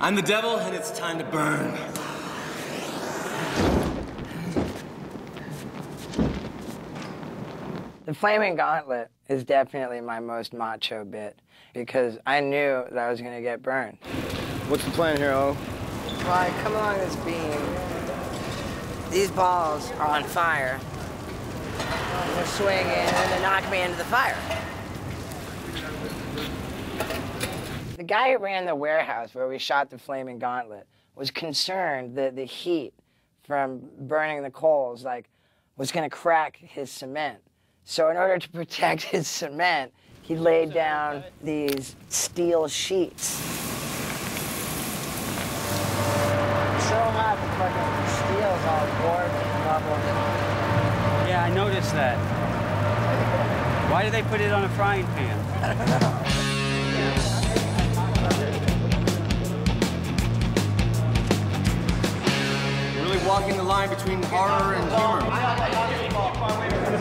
I'm the devil, and it's time to burn. The flaming gauntlet is definitely my most macho bit because I knew that I was going to get burned. What's the plan here, O? Well, I come along this beam. These balls are on fire. And they're swinging, and they knock me into the fire. The guy who ran the warehouse where we shot the flaming gauntlet was concerned that the heat from burning the coals, like, was going to crack his cement. So in order to protect his cement, he laid down these steel sheets. So hot, the fucking steel's all warped and bubbled. Yeah, I noticed that. Why did they put it on a frying pan? You're really walking the line between horror and humor.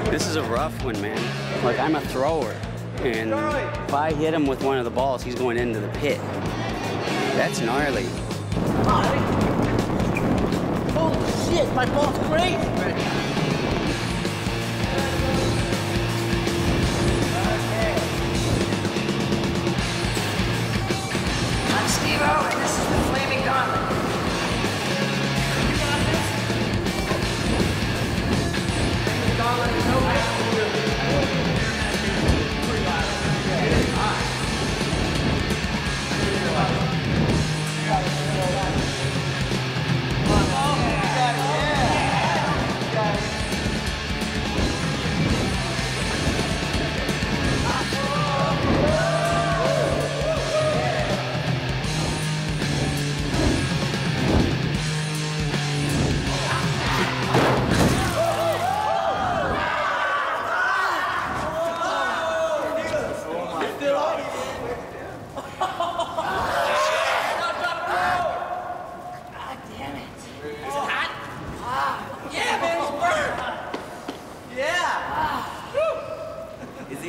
This is a rough one, man. Like, I'm a thrower. And if I hit him with one of the balls, he's going into the pit. That's gnarly. Holy shit, my ball's crazy! God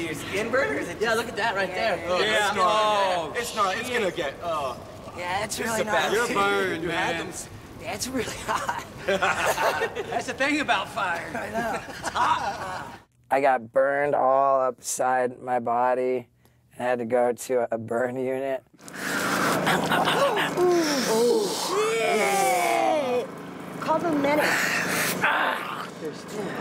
it your skin burner? Is it Yeah, look at that right there. Oh, Yeah, It's not. oh, it's not. It's gonna get. Oh, Yeah, it's it's really a bad. not. You're burned, You had man. them. Yeah, it's really hot. That's the thing about fire. I know. Hot. I got burned all upside my body and had to go to a burn unit. Shit! Call the medic. Ah.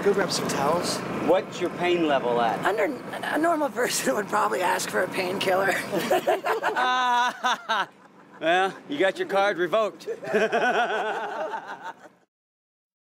Go grab some towels. What's your pain level at? Under a normal person would probably ask for a painkiller. well, you got your card revoked.